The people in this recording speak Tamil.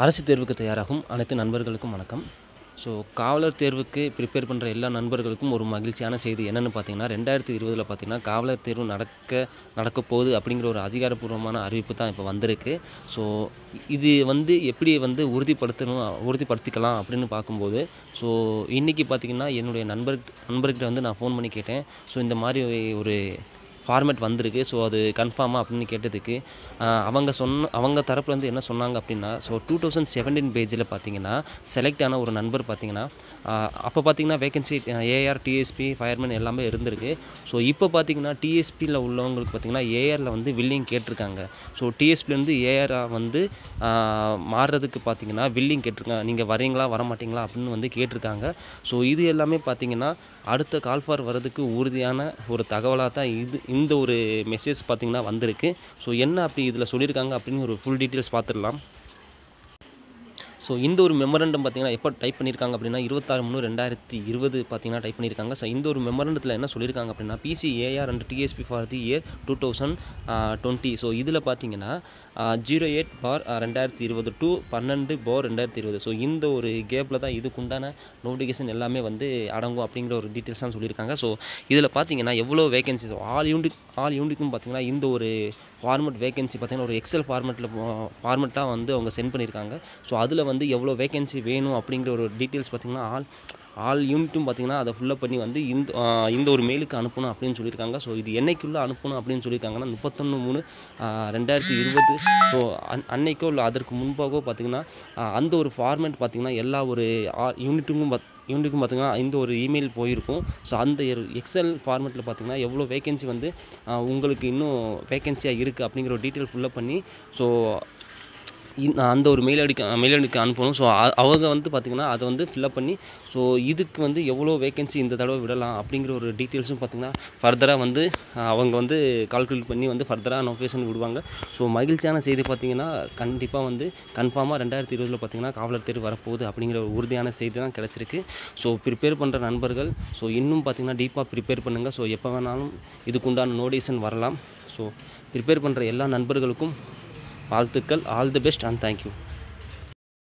அரசு தேர்வுக்கு தயாராகும். அனைத்து நண்பர்களுக்கும் வணக்கம். ஸோ காவலர் தேர்வுக்கு ப்ரிப்பேர் பண்ணுற எல்லா நண்பர்களுக்கும் ஒரு மகிழ்ச்சியான செய்தி என்னென்னு பார்த்தீங்கன்னா ரெண்டாயிரத்தி இருபதில் பார்த்தீங்கன்னா காவலர் தேர்வு நடக்க நடக்க போகுது அப்படிங்கிற ஒரு அதிகாரப்பூர்வமான அறிவிப்பு தான் இப்போ வந்திருக்கு. ஸோ இது வந்து எப்படி வந்து உறுதிப்படுத்தணும் உறுதிப்படுத்திக்கலாம் அப்படின்னு பார்க்கும்போது ஸோ இன்றைக்கி பார்த்தீங்கன்னா என்னுடைய நண்பர் நண்பர்கிட்ட வந்து நான் ஃபோன் பண்ணி கேட்டேன். ஸோ இந்த மாதிரி ஒரு ஃபார்மேட் வந்திருக்கு. ஸோ அது கன்ஃபார்மாக அப்படின்னு கேட்டதுக்கு அவங்க சொன்ன அவங்க தரப்புலேருந்து என்ன சொன்னாங்க அப்படின்னா ஸோ டூ தௌசண்ட் செவன்டீன் பேஜில் பார்த்தீங்கன்னா செலக்ட் ஆன ஒரு நண்பர் பார்த்தீங்கன்னா அப்போ பார்த்தீங்கன்னா வேகன்சி ஏஆர் டிஎஸ்பி ஃபயர்மேன் எல்லாமே இருந்திருக்கு. ஸோ இப்போ பார்த்தீங்கன்னா டிஎஸ்பியில் உள்ளவங்களுக்கு பார்த்தீங்கன்னா ஏஆரில் வந்து வில்லிங் கேட்டிருக்காங்க. ஸோ டிஎஸ்பிலேருந்து ஏஆராக வந்து மாறுறதுக்கு பார்த்தீங்கன்னா வில்லிங் கேட்டிருக்காங்க நீங்கள் வரீங்களா வர மாட்டீங்களா அப்படின்னு வந்து கேட்டிருக்காங்க. ஸோ இது எல்லாமே பார்த்தீங்கன்னா அடுத்த கால்ஃபார் வர்றதுக்கு உறுதியான ஒரு தகவலாக தான் இது இந்த ஒரு மெசேஜ் பார்த்தீங்கன்னா வந்திருக்கு. ஸோ என்ன அப்படி இதில் சொல்லியிருக்காங்க அப்படின்னு ஒரு ஃபுல் டீட்டெயில்ஸ் பார்த்துடலாம் ஸோ இந்த ஒரு மெமரண்டம் பார்த்தீங்கன்னா எப்போ டைப் பண்ணியிருக்காங்க அப்படின்னா இருபத்தாறு மூணு ரெண்டாயிரத்தி இருபது பார்த்தீங்கன்னா டைப் பண்ணியிருக்காங்க ஸோ இந்த ஒரு மெமரண்டத்தில் என்ன சொல்லியிருக்காங்க அப்படின்னா PC AR and DSP for the year two thousand twenty so இதில் பார்த்தீங்கன்னா ஜீரோ எயிட் பார் ரெண்டாயிரத்தி இருபது டூ பன்னெண்டு பார் ரெண்டாயிரத்தி இருபது. ஸோ இந்த ஒரு கேப்பில் தான் இதுக்குண்டான நோட்டிஃபிகேஷன் எல்லாமே வந்து அடங்கும் அப்படிங்கிற ஒரு டீட்டெயில்ஸ் தான் சொல்லியிருக்காங்க ஸோ இதில் பார்த்தீங்கன்னா எவ்வளோ வேகன்சிஸ் ஆல் யூனிட் ஆல் யூனிட்டுக்கும் பார்த்தீங்கன்னா இந்த ஒரு ஃபார்மெட் வேகன்சி பார்த்தீங்கன்னா ஒரு எக்ஸல் ஃபார்மெட்டில் ஃபார்மெட்டாக வந்து அவங்க சென்ட் பண்ணியிருக்காங்க ஸோ அதில் வந்து எவ்வளோ வேகன்சி வேணும் அப்படிங்கிற ஒரு டீட்டெயில்ஸ் பார்த்தீங்கன்னா ஆல் ஆல் யூனிட்டும் பார்த்தீங்கன்னா அதை ஃபுல்லப் பண்ணி வந்து இந்த இந்த ஒரு மெயிலுக்கு அனுப்பணும் அப்படின்னு சொல்லியிருக்காங்க. ஸோ இது என்னைக்குள்ளே அனுப்பணும் அப்படின்னு சொல்லியிருக்காங்கன்னா முப்பத்தொன்று மூணு ரெண்டாயிரத்தி இருபது. ஸோ அன் அன்னைக்கோ இல்லை அதற்கு முன்பாகவோ பார்த்தீங்கன்னா அந்த ஒரு ஃபார்மேட் பார்த்திங்கன்னா எல்லா ஒரு யூனிட்டுக்கும் பத் யூனிட்டுக்கும் பார்த்தீங்கன்னா இந்த ஒரு இமெயில் போயிருக்கும். ஸோ அந்த எக்ஸல் ஃபார்மேட்டில் பார்த்தீங்கன்னா எவ்வளோ வேகன்சி வந்து உங்களுக்கு இன்னும் வேகன்சியாக இருக்குது அப்படிங்கிற ஒரு டீட்டெயில் ஃபுல்லப் பண்ணி ஸோ அந்த ஒரு மெயில் ஐடிக்கு மெயில் ஐடிக்கு அனுப்பணும். ஸோ அவங்க வந்து பார்த்திங்கன்னா அதை வந்து ஃபில்அப் பண்ணி ஸோ இதுக்கு வந்து எவ்வளோ வேகன்சி இந்த தடவை விடலாம் அப்படிங்கிற ஒரு டீட்டெயில்ஸும் பார்த்திங்கன்னா ஃபர்தராக வந்து அவங்க வந்து கால்குலேட் பண்ணி வந்து ஃபர்தராக நோட்டிஃபிகேஷன் விடுவாங்க. ஸோ மகிழ்ச்சியான செய்தி பார்த்திங்கன்னா கண்டிப்பாக வந்து கன்ஃபார்மாக ரெண்டாயிரத்தி இருபதில் பார்த்திங்கன்னா காவலர் தேர்வு வரப்போகுது அப்படிங்கிற ஒரு உறுதியான செய்தி தான் கிடச்சிருக்கு. ஸோ ப்ரிப்பேர் பண்ணுற நண்பர்கள் ஸோ இன்னும் பார்த்திங்கன்னா டீப்பாக ப்ரிப்பேர் பண்ணுங்கள் ஸோ எப்போ வேணாலும் இதுக்குண்டான நோட்டிஃபிகேஷன் வரலாம். ஸோ ப்ரிப்பேர் பண்ணுற எல்லா நண்பர்களுக்கும் வாழ்த்துக்கள். All the best and thank you